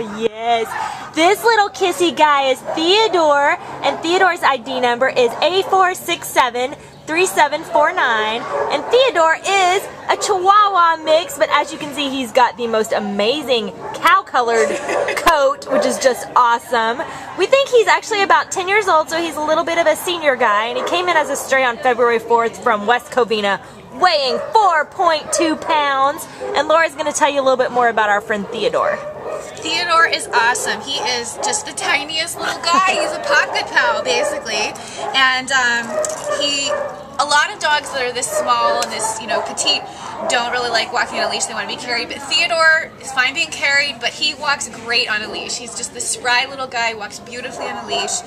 Yes. This little kissy guy is Theodore, and Theodore's ID number is A4673749. And Theodore is a Chihuahua mix, but as you can see, he's got the most amazing cow colored coat, which is just awesome. We think he's actually about 10 years old, so he's a little bit of a senior guy, and he came in as a stray on February 4th from West Covina, weighing 4.2 pounds. And Laura's going to tell you a little bit more about our friend Theodore. Theodore is awesome. He is just the tiniest little guy. He's a pocket pal, basically. And um, he a lot of dogs that are this small and this, you know, petite don't really like walking on a leash. They want to be carried. But Theodore is fine being carried, but he walks great on a leash. He's just this spry little guy, walks beautifully on a leash.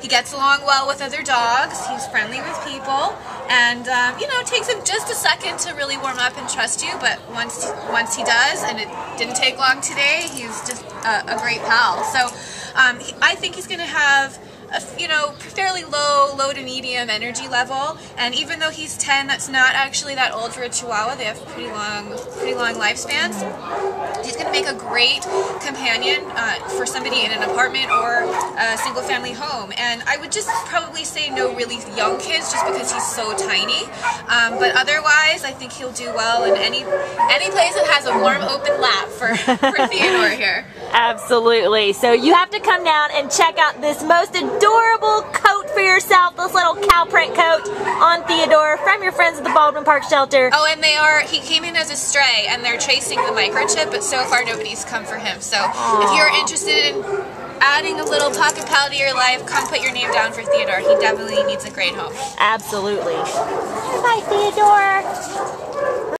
He gets along well with other dogs. He's friendly with people. And, um, you know, it takes him just a second to really warm up and trust you. But once, once he does, and it didn't take long today, he's just a, a great pal. So um, I think he's going to have a, you know, fairly low, low to medium energy level. And even though he's 10, that's not actually that old for a Chihuahua. They have pretty long, pretty long lifespans. He's going to make a great companion uh, for somebody in an apartment or a single family home. And I would just probably say no really young kids just because he's so tiny. Um, but otherwise, I think he'll do well in any any place that has a warm, open lap for, for Theodore here. Absolutely. So you have to come down and check out this most adorable yourself, this little cow print coat on Theodore from your friends at the Baldwin Park Shelter. Oh, and they are, he came in as a stray and they're tracing the microchip, but so far nobody's come for him. So Aww. if you're interested in adding a little pocket pal to your life, come put your name down for Theodore. He definitely needs a great home. Absolutely. Bye, Theodore.